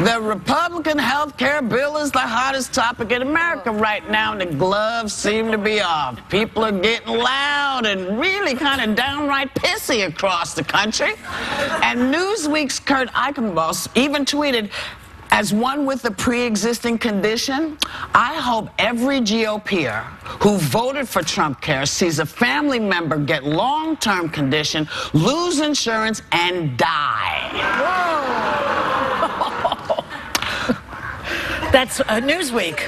The Republican health care bill is the hottest topic in America right now, and the gloves seem to be off. People are getting loud and really kind of downright pissy across the country. And Newsweek's Kurt Eichenwald even tweeted, as one with a pre-existing condition, I hope every GOPer who voted for Trump Care sees a family member get long-term condition, lose insurance, and die. That's uh, Newsweek.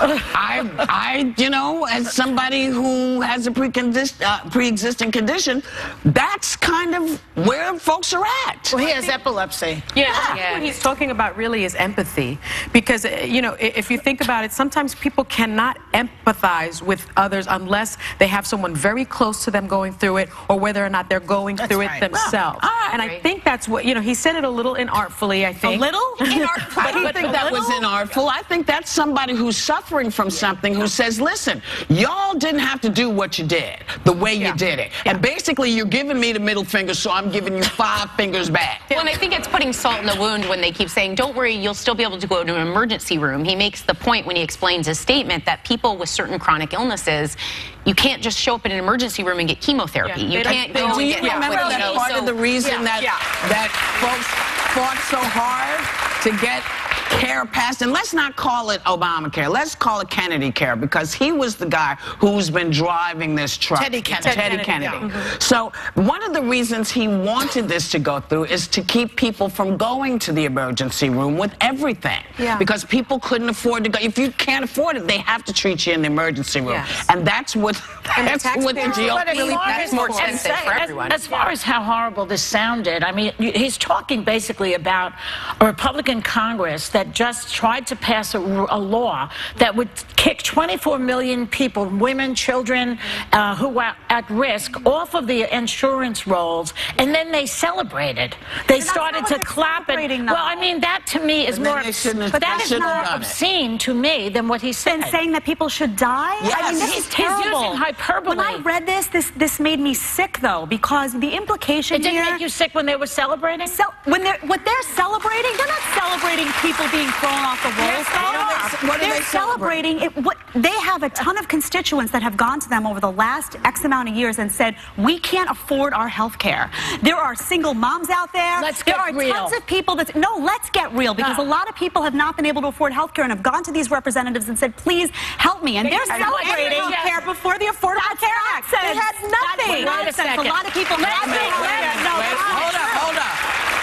I, I, you know, as somebody who has a pre-existing uh, pre condition, that's kind of where folks are at. Well, he has epilepsy. Yeah, yeah. what he's talking about really is empathy. Because, uh, you know, if you think about it, sometimes people cannot empathize with others unless they have someone very close to them going through it or whether or not they're going that's through right. it themselves. Well, and I think that's what, you know, he said it a little inartfully, I think. A little? Inartfully? I don't think that was inartful. I think that's somebody who's suffering from something who says, listen, y'all didn't have to do what you did the way you did it. Yeah. And basically, you're giving me the middle finger, so I'm giving you five fingers back. Well, and I think it's putting salt in the wound when they keep saying, don't worry, you'll still be able to go to an emergency room. He makes the point when he explains his statement that people with certain chronic illnesses, you can't just show up in an emergency room and get chemotherapy. Yeah. You can't go Do you get remember that part so, of the reason that, that folks fought so hard to get care passed, and let's not call it Obamacare. Let's call it Kennedy Care because he was the guy who's been driving this truck. Teddy Kennedy. Teddy, Teddy Kennedy. Kennedy. Yeah. So one of the reasons he wanted this to go through is to keep people from going to the emergency room with everything. Yeah. Because people couldn't afford to go. If you can't afford it, they have to treat you in the emergency room. Yes. And that's what that's the what the GOP really, that's more expensive for everyone. As, as far as how horrible this sounded, I mean, he's talking basically about a Republican Congress that just tried to pass a, a law that would kick 24 million people, women, children, uh, who were at risk, off of the insurance rolls, and then they celebrated. They started to clap and well, I mean, that to me is more. But that is more obscene to me than what he said. And saying that people should die. Yes. I mean, this he's, is terrible. He's hyperbole. When I read this, this this made me sick though because the implication it didn't here, make you sick when they were celebrating. So, when they're what they're celebrating, they're not celebrating people being thrown off the rolls. Yes, they are. They're they celebrating it. What they have a ton of constituents that have gone to them over the last X amount of years and said we can't afford our health care. There are single moms out there. Let's there get are real. tons of people that no. Let's get real because No. a lot of people have not been able to afford health care and have gone to these representatives and said please help me and they're had celebrating health care before the Affordable Care Act. It had nothing. Wait a second. A lot of people Let have me- health let care. me- No, Wait, that's not hold up, true. hold up.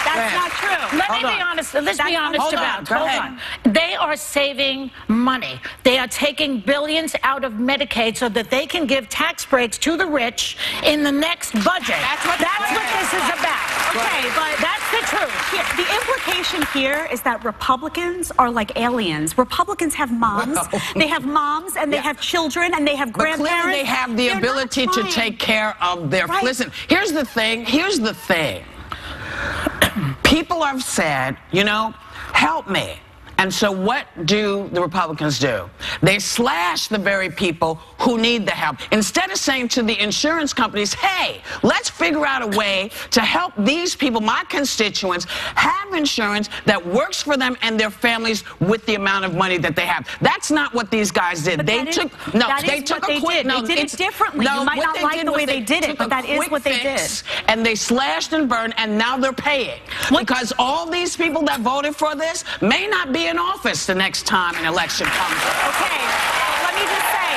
That's Wait. not true. Let Hold me on. be honest. Let's That's be honest on, about. go Hold ahead. on. They are saving money. They are taking billions out of Medicaid so that they can give tax breaks to the rich in the next budget. That's what- That's what this is about. Okay, but That's the truth. Here, the implication here is that Republicans are like aliens. Republicans have moms. Well, they have moms and they yeah. have children and they have grandparents. they have the They're ability to take care of their. Right. Listen, here's the thing. Here's the thing. People have said, you know, help me. And so what do the Republicans do? They slash the very people who need the help. Instead of saying to the insurance companies, hey, let's figure out a way to help these people, my constituents, have insurance that works for them and their families with the amount of money that they have. That's not what these guys did. But they that is- took no, they took what a they quick did. no, They did it differently. You might not like the way they did it, but that is what they did. And they slashed and burned, and now they're paying. Because all these people that voted for this may not be in office the next time an election comes up. Okay, let me just say,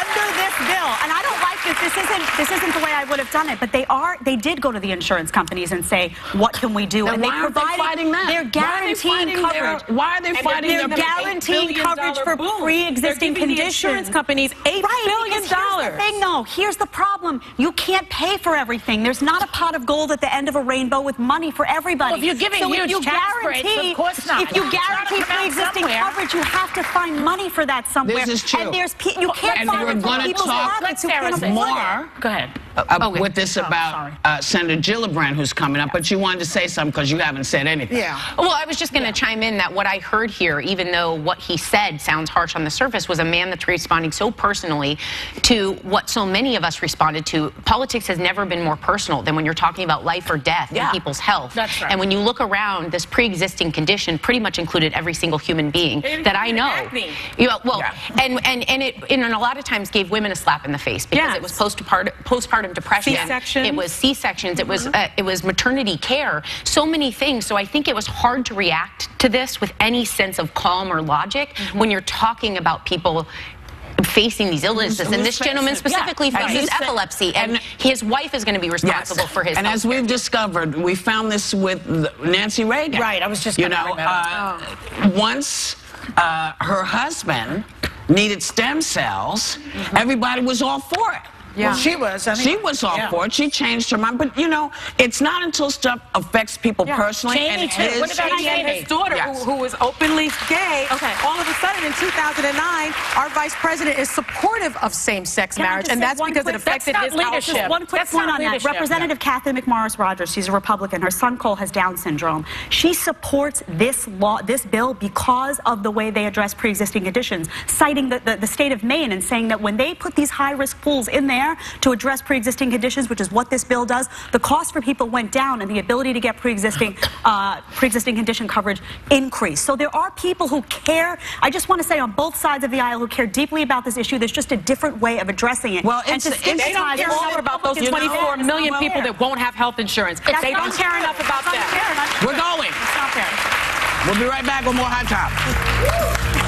under this bill, and I don't like this. Isn't this isn't the way I would have done it. But they are they did go to the insurance companies and say, what can we do? Then and why they they provided fighting them? they're Why are they guaranteeing their- coverage. why are they fighting they're their- guaranteeing coverage for pre-existing They're giving the conditions. insurance companies eight Right, billion because here's the thing, though. Here's the problem. You can't pay for everything. There's not a pot of gold at the end of a rainbow with money for everybody. Well, if you're giving so if huge you tax breaks, guarantee, of course not. If you It's guarantee pre-existing somewhere. coverage, you have to find money for that somewhere. This is true. And there's pe- you can't And find we're it from gonna people's talk pockets who can't afford it. more Go ahead. Uh, okay. with this Oh, about uh, Senator Gillibrand, who's coming up, but you wanted to say something because you haven't said anything. Yeah. Well, I was just going to chime in that what I heard here, even though what he said sounds harsh on the surface, was a man that's responding so personally to what so many of us responded to. Politics has never been more personal than when you're talking about life or death Yeah. and people's health. That's right. And when you look around, this pre-existing condition pretty much included every single human being It that I know. acne. You know, well, Yeah. and and and it and a lot of times gave women a slap in the face because Yes. it was postpartum postpartum depression. C-sections. It was C-sections. It was uh, it was maternity care. So many things. So I think it was hard to react to this with any sense of calm or logic when you're talking about people facing these illnesses. And this gentleman specifically yeah. Faces epilepsy, and, and- his wife is going to be responsible for his. And as we've discovered, we found this with Nancy Reagan. Right, I was just You know, uh, once uh, her husband needed stem cells, everybody was all for it. Yeah. Well, she was. I think. She was all Yeah. for it. She changed her mind. But, you know, it's not until stuff affects people Yeah. personally. Cheney, and too. his, What about Cheney and his daughter, Yes. who, who was openly gay, Okay. all of a sudden in 2009, our vice president is supportive of same-sex Can marriage, and that's one because it quick- affected that's his not health. leadership. Just one quick That's point not on that. leadership. Representative Cathy McMorris Rodgers, she's a Republican. Her son Cole has Down syndrome. She supports this law, this bill, because of the way they address pre-existing conditions, citing the, the, the state of Maine and saying that when they put these high-risk pools in there to address pre-existing conditions, which is what this bill does, the cost for people went down and the ability to get pre-existing uh, pre-existing condition coverage increased. So there are people who care. I just want to say on both sides of the aisle who care deeply about this issue. There's just a different way of addressing it. Well, and to it's- They don't care all about those You know, million not people that won't have health insurance. That's They don't care enough about That's them. unfair, and I- We're going. It's not fair. We'll be right back with more Hot Topics.